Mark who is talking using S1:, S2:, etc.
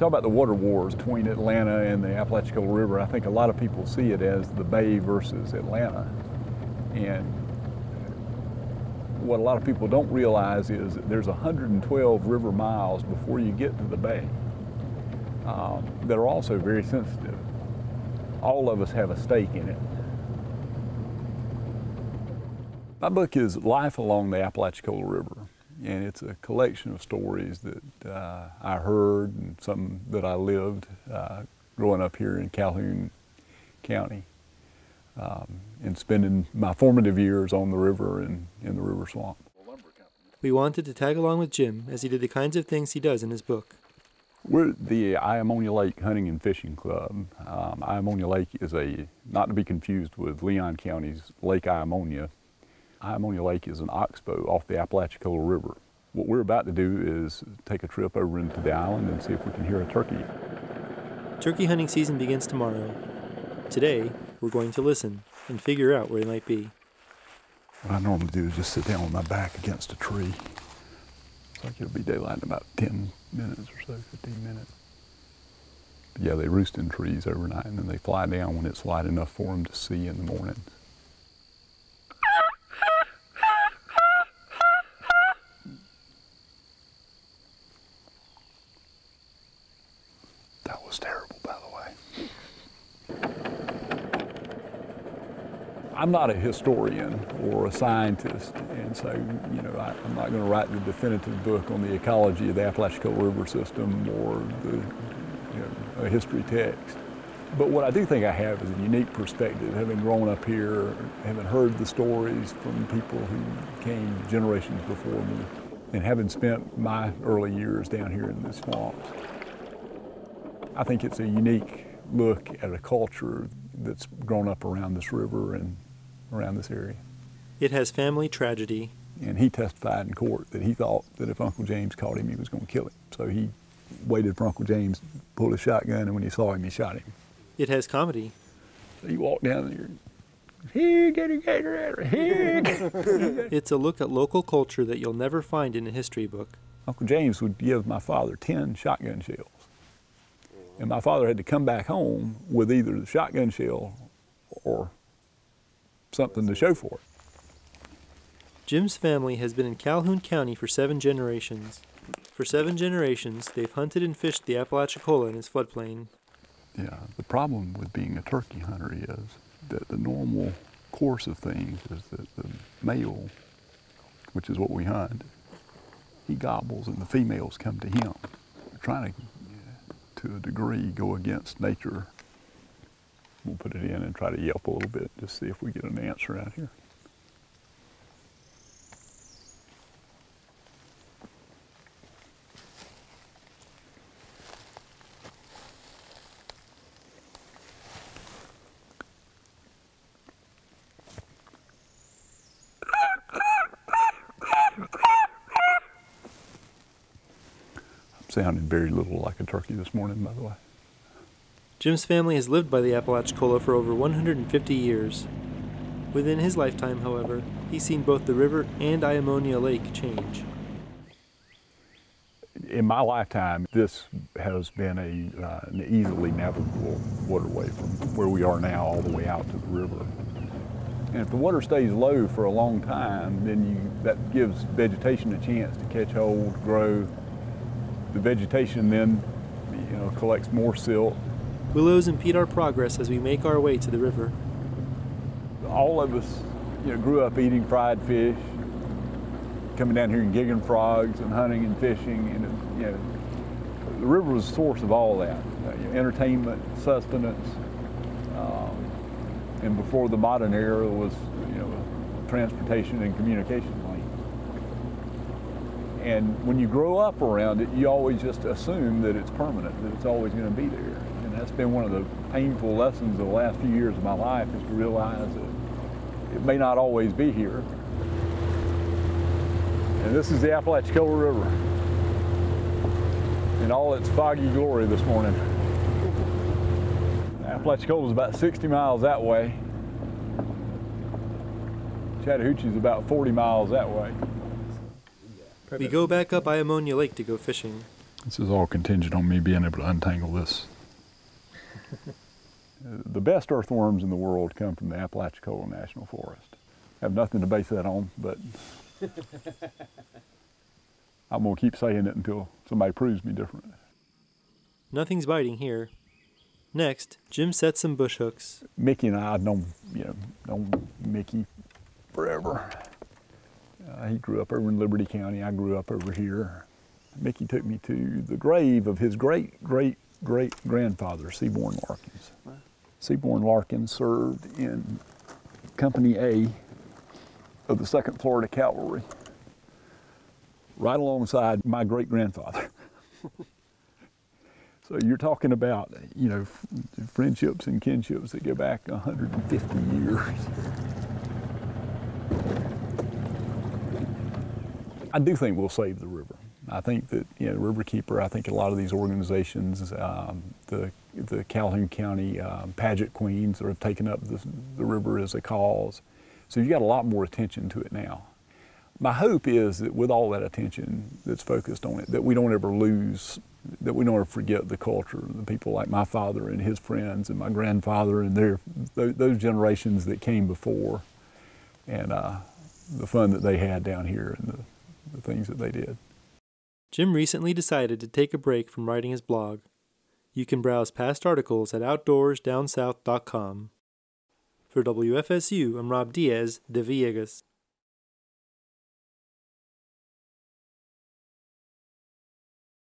S1: talk about the water wars between Atlanta and the Apalachicola River, I think a lot of people see it as the Bay versus Atlanta. And what a lot of people don't realize is that there's 112 river miles before you get to the bay um, that are also very sensitive. All of us have a stake in it. My book is Life Along the Apalachicola River, and it's a collection of stories that uh, I heard and some that I lived uh, growing up here in Calhoun County um, and spending my formative years on the river and in the river swamp.
S2: We wanted to tag along with Jim as he did the kinds of things he does in his book.
S1: We're the Iamonia Lake Hunting and Fishing Club. Um, Iamonia Lake is a, not to be confused with Leon County's Lake Iamonia. Iamonia Lake is an oxbow off the Apalachicola River. What we're about to do is take a trip over into the island and see if we can hear a turkey.
S2: Turkey hunting season begins tomorrow. Today, we're going to listen and figure out where they might be.
S1: What I normally do is just sit down with my back against a tree. It's like it'll be daylight in about 10 minutes or so, 15 minutes. But yeah, they roost in trees overnight and then they fly down when it's light enough for them to see in the mornings. That was terrible, by the way. I'm not a historian or a scientist, and so, you know, I, am not going to write the definitive book on the ecology of the Apalachicola River system or the, you know, a history text. But what I do think I have is a unique perspective, having grown up here, having heard the stories from people who came generations before me, and having spent my early years down here in the swamps. I think it's a unique look at a culture that's grown up around this river and around this area.
S2: It has family tragedy.
S1: And he testified in court that he thought that if Uncle James caught him, he was going to kill him. So he waited for Uncle James to pull his shotgun, and when he saw him, he shot him.
S2: It has comedy.
S1: So he walked down there. Here, get a gator, here.
S2: it's a look at local culture that you'll never find in a history book.
S1: Uncle James would give my father 10 shotgun shells. And my father had to come back home with either the shotgun shell or something to show for it.
S2: Jim's family has been in Calhoun County for seven generations. For seven generations, they've hunted and fished the Apalachicola in its floodplain.
S1: Yeah, the problem with being a turkey hunter is that the normal course of things is that the male, which is what we hunt, he gobbles and the females come to him. We're trying to to a degree go against nature. We'll put it in and try to yelp a little bit, just see if we get an answer out here. sounded very little like a turkey this morning, by the way.
S2: Jim's family has lived by the Apalachicola for over 150 years. Within his lifetime, however, he's seen both the river and Iamonia Lake change.
S1: In my lifetime, this has been a, uh, an easily navigable waterway from where we are now all the way out to the river. And if the water stays low for a long time, then you, that gives vegetation a chance to catch hold, grow, the vegetation then you know, collects more silt.
S2: Willows impede our progress as we make our way to the river.
S1: All of us you know, grew up eating fried fish, coming down here and gigging frogs and hunting and fishing. And, you know, the river was the source of all that, you know, entertainment, sustenance. Um, and before the modern era was you know, transportation and communication. And when you grow up around it, you always just assume that it's permanent, that it's always going to be there. And that's been one of the painful lessons of the last few years of my life is to realize that it may not always be here. And this is the Apalachicola River in all its foggy glory this morning. Apalachicola is about 60 miles that way. Chattahoochee is about 40 miles that way.
S2: We go back up Iamonia Lake to go fishing.
S1: This is all contingent on me being able to untangle this. the best earthworms in the world come from the Apalachicola National Forest. I have nothing to base that on, but I'm going to keep saying it until somebody proves me different.
S2: Nothing's biting here. Next, Jim sets some bush hooks.
S1: Mickey and I have known, you know, known Mickey forever. Uh, he grew up over in Liberty County. I grew up over here. Mickey took me to the grave of his great, great, great grandfather, Seaborn Larkins. Seaborn Larkins served in Company A of the 2nd Florida Cavalry, right alongside my great grandfather. so you're talking about, you know, friendships and kinships that go back 150 years. I do think we'll save the river. I think that you know, Riverkeeper. I think a lot of these organizations, um, the the Calhoun County um, pageant queens, have taken up the, the river as a cause. So you got a lot more attention to it now. My hope is that with all that attention that's focused on it, that we don't ever lose, that we don't ever forget the culture, the people like my father and his friends and my grandfather and their those, generations that came before, and uh, the fun that they had down here and the, the things that they did.
S2: Jim recently decided to take a break from writing his blog. You can browse past articles at outdoorsdownsouth.com. For WFSU, I'm Rob Diaz de Villegas.